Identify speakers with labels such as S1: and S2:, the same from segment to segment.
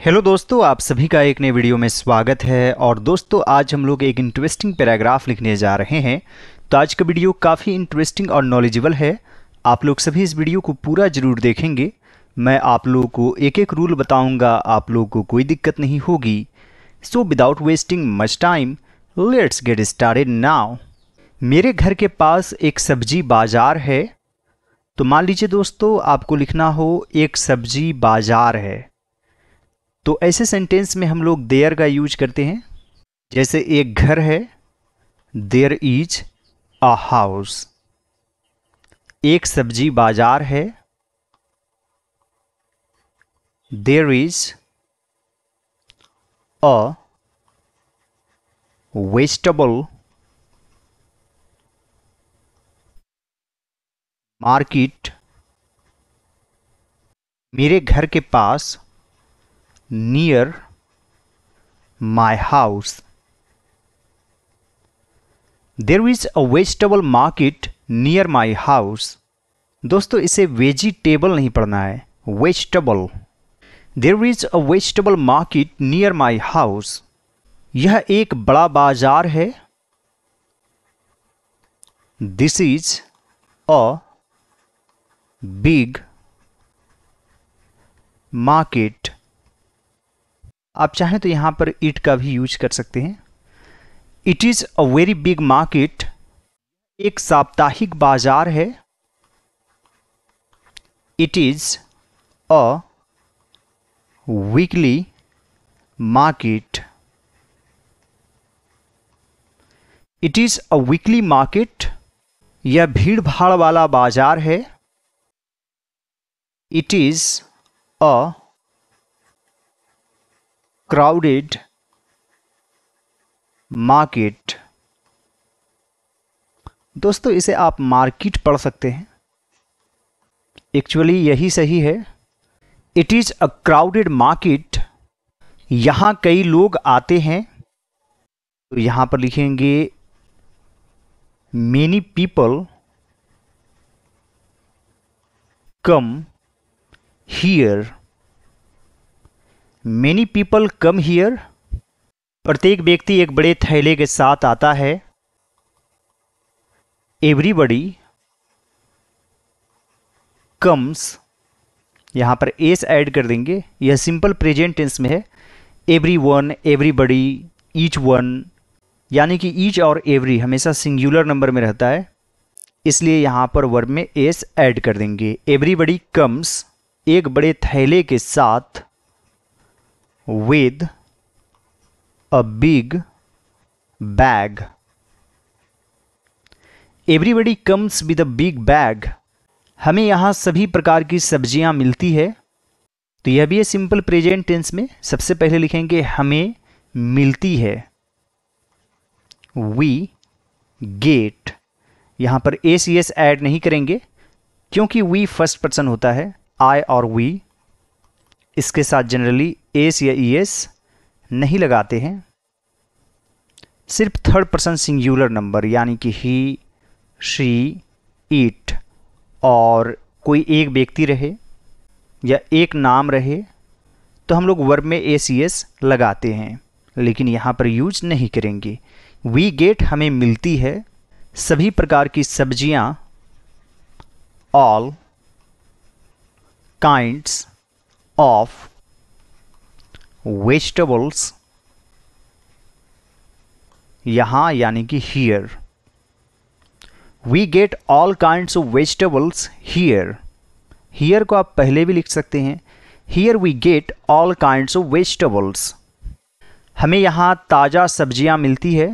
S1: Hello दोस्तों, आप सभी का एक नए वीडियो में स्वागत है। और दोस्तों, आज हम लोग एक इंटरेस्टिंग पैराग्राफ लिखने जा रहे हैं। तो आज का वीडियो काफ़ी इंटरेस्टिंग और नॉलेजेबल है। आप लोग सभी इस वीडियो को पूरा ज़रूर देखेंगे। मैं आप लोगों को एक एक रूल बताऊँगा, आप लोगों को कोई दिक्कत नहीं होगी। So without wasting much time let's get started now मेरे घर के पास एक सब्ज़ी बाज़ार है। तो मान लीजिए दोस्तों, आपको लिखना हो, एक सब्ज़ी बाज़ार है। तो ऐसे सेंटेंस में हम लोग देयर का यूज़ करते हैं। जैसे एक घर है देयर इज़ अ हाउस एक सब्ज़ी बाज़ार है there is a vegetable market मेरे घर के पास near my house there is a vegetable market near my house दोस्तों, इसे वेजिटेबल नहीं पढ़ना है vegetable there is a vegetable market near my house यह एक बड़ा बाज़ार है। This is a big market आप चाहें तो यहाँ पर इट का भी यूज़ कर सकते हैं। It is a very big market एक साप्ताहिक बाज़ार है। It is a weekly market it is a weekly market यह भीड़ भाड़ वाला बाज़ार है। It is a crowded market दोस्तों, इसे आप मार्केट पढ़ सकते हैं। एक्चुअली यही सही है। It is a crowded market यहाँ कई लोग आते हैं। तो यहाँ पर लिखेंगे many people come here many people come here प्रत्येक व्यक्ति एक बड़े थैले के साथ आता है। एवरीबडी कम्स यहाँ पर एस ऐड कर देंगे। यह सिंपल प्रेजेंट टेंस में है। Every one everybody each one यानी कि ईच और एवरी हमेशा सिंगुलर नंबर में रहता है। इसलिए यहाँ पर वर्ब में एस ऐड कर देंगे। एवरीबडी कम्स एक बड़े थैले के साथ। With a big bag everybody comes with a big bag हमें यहाँ सभी प्रकार की सब्ज़ियाँ मिलती है। तो यह भी है सिंपल प्रेजेंट टेंस में। सबसे पहले लिखेंगे, हमें मिलती है। वी गेट यहाँ पर ए सी एस ऐड नहीं करेंगे, क्योंकि वी फ़र्स्ट पर्सन होता है आई और वी इसके साथ जनरली एस या ई एस नहीं लगाते हैं। सिर्फ़ थर्ड पर्सन सिंगुलर नंबर यानी कि ही शी ईट और कोई एक व्यक्ति रहे या एक नाम रहे तो हम लोग वर्ब में ए सी एस लगाते हैं, लेकिन यहाँ पर यूज़ नहीं करेंगे। वी गेट हमें मिलती है सभी प्रकार की सब्ज़ियाँ ऑल kinds of vegetables यहाँ यानी कि here we get all kind of vegetables here here को आप पहले भी लिख सकते हैं। Here we get all kind of vegetables हमें यहाँ ताज़ा सब्ज़ियाँ मिलती है।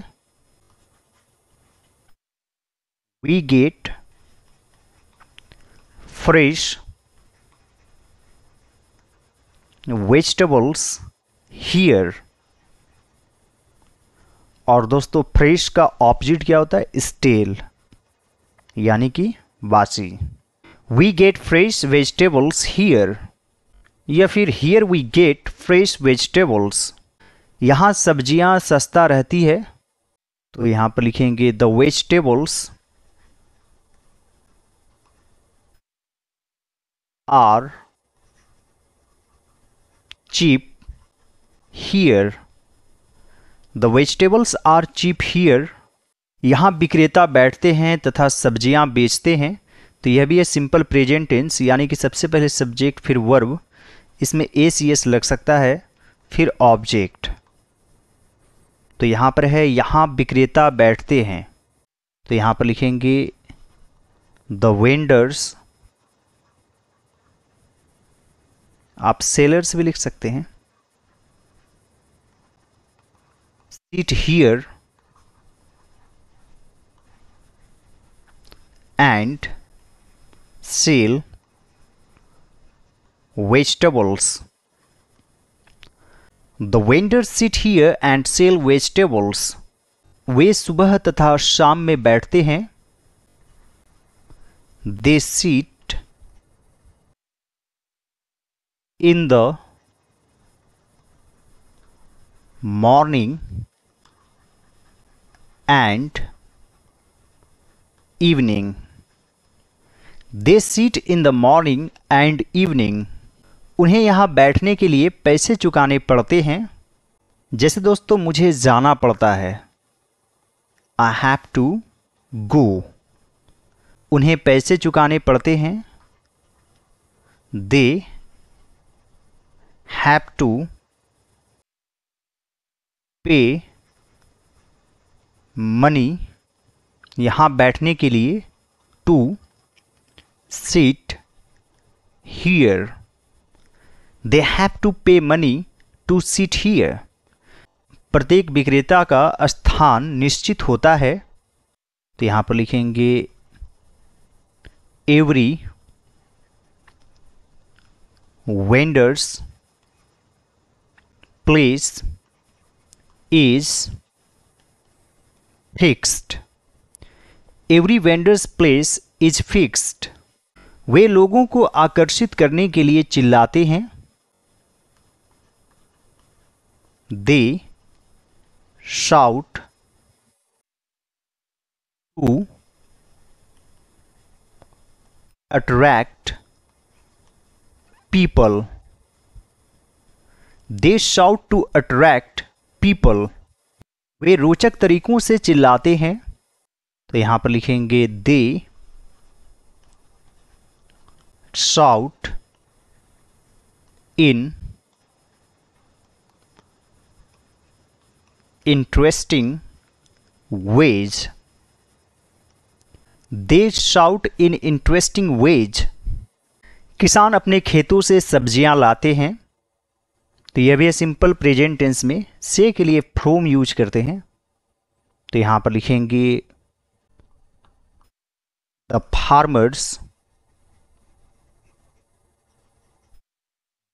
S1: We get fresh vegetables here और दोस्तों फ्रेश का ऑपोजिट क्या होता है? स्टेल यानी कि बासी। We get fresh vegetables here या फिर here we get fresh vegetables यहाँ सब्ज़ियाँ सस्ता रहती है तो यहाँ पर लिखेंगे the vegetables are cheap here the vegetables are cheap here यहाँ विक्रेता बैठते हैं तथा सब्ज़ियाँ बेचते हैं। तो यह भी है सिंपल प्रेजेंट टेंस यानी कि सबसे पहले सब्जेक्ट फिर वर्ब इसमें ए सी एस लग सकता है, फिर ऑब्जेक्ट तो यहाँ पर है, यहाँ विक्रेता बैठते हैं। तो यहाँ पर लिखेंगे द वेंडर्स आप सेलर्स भी लिख सकते हैं। Sit here and sell vegetables the vendor sit here and sell vegetables वे सुबह तथा शाम में बैठते हैं। They sit in the morning and evening. They sit in the morning and evening. उन्हें यहाँ बैठने के लिए पैसे चुकाने पड़ते हैं जैसे दोस्तों, मुझे जाना पड़ता है आई हैव टू गो उन्हें पैसे चुकाने पड़ते हैं they have to pay money यहाँ बैठने के लिए to sit here they have to pay money to sit here प्रत्येक विक्रेता का स्थान निश्चित होता है। तो यहाँ पर लिखेंगे every vendors place is fixed every vendors place is fixed वे लोगों को आकर्षित करने के लिए चिल्लाते हैं। They shout to attract people they shout to attract people वे रोचक तरीकों से चिल्लाते हैं। तो यहाँ पर लिखेंगे they shout in interesting ways they shout in interesting ways किसान अपने खेतों से सब्ज़ियाँ लाते हैं। तो यह भी सिंपल प्रेजेंट टेंस में से के लिए फ्रोम यूज़ करते हैं। तो यहाँ पर लिखेंगे the farmers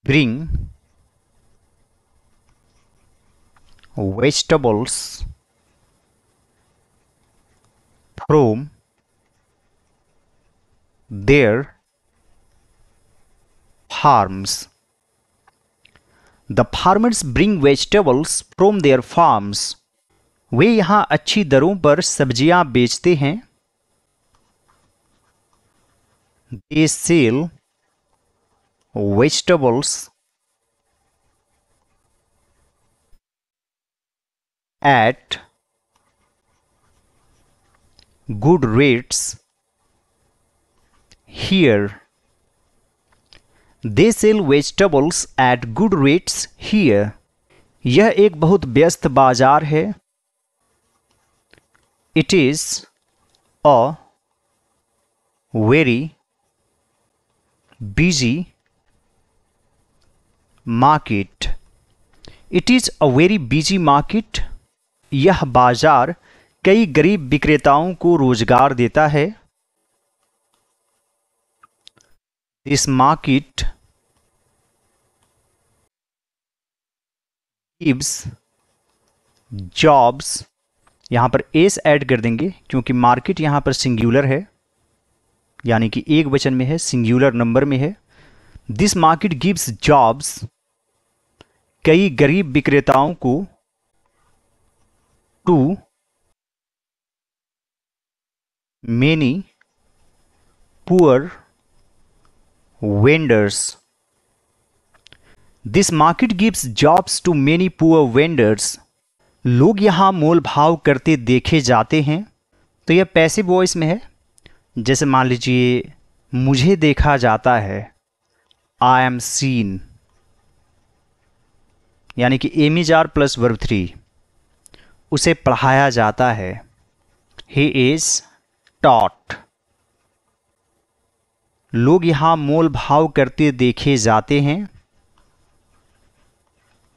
S1: bring vegetables from their farms the farmers bring vegetables from their farms वे यहां अच्छी दरों पर सब्जियां बेचते हैं they sell vegetables at good rates here they sell vegetables at good rates here यह एक बहुत व्यस्त बाज़ार है। It is a very busy market it is a very busy market यह बाज़ार कई गरीब विक्रेताओं को रोज़गार देता है। दिस मार्केट गिव्स जॉब्स यहाँ पर एस ऐड कर देंगे, क्योंकि मार्केट यहाँ पर सिंगुलर है, यानी कि एक वचन में है सिंगुलर नंबर में है। दिस मार्केट गिव्स जॉब्स कई गरीब विक्रेताओं को to many poor vendors this market gives jobs to many poor vendors लोग यहाँ मोल भाव करते देखे जाते हैं। तो यह पैसे वॉइस में है। जैसे मान लीजिए, मुझे देखा जाता है। आई एम सीन यानी कि am are plus verb three उसे पढ़ाया जाता है। ही इज़ टॉट लोग यहाँ मोल भाव करते देखे जाते हैं।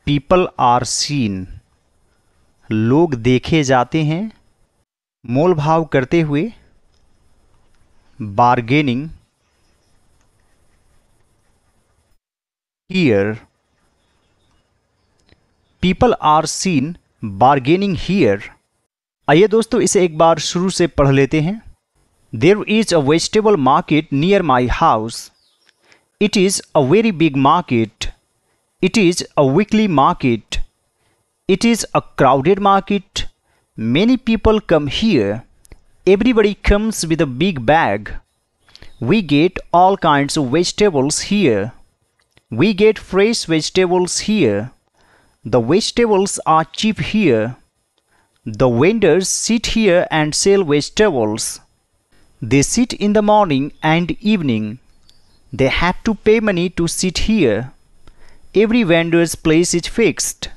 S1: पीपल आर सीन लोग देखे जाते हैं। मोल भाव करते हुए। Bargaining here people are seen bargaining here आइए दोस्तों, इसे एक बार शुरू से पढ़ लेते हैं। There is a vegetable market near my house it is a very big market It is a weekly market. It is a crowded market. Many people come here. Everybody comes with a big bag. We get all kinds of vegetables here. We get fresh vegetables here. The vegetables are cheap here. The vendors sit here and sell vegetables. They sit in the morning and evening. They have to pay money to sit here. Every vendor's place is fixed.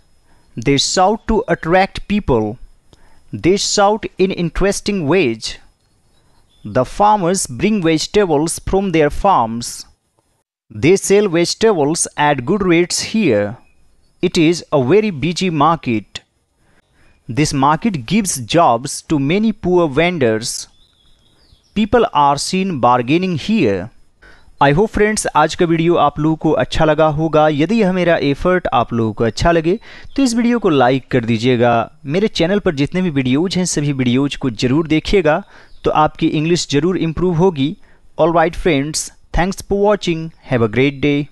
S1: They shout to attract people. They shout in interesting ways. The farmers bring vegetables from their farms. They sell vegetables at good rates here. It is a very busy market. This market gives jobs to many poor vendors. People are seen bargaining here. I hope friends आज का video आप लोगों को अच्छा लगा होगा। यदि यह मेरा एफर्ट आप लोगों को अच्छा लगे तो इस वीडियो को लाइक कर दीजिएगा। मेरे चैनल पर जितने भी वीडियोज़ हैं, सभी वीडियोज़ को ज़रूर देखिएगा। तो आपकी इंग्लिश ज़रूर इम्प्रूव होगी। All right friends thanks for watching have a great day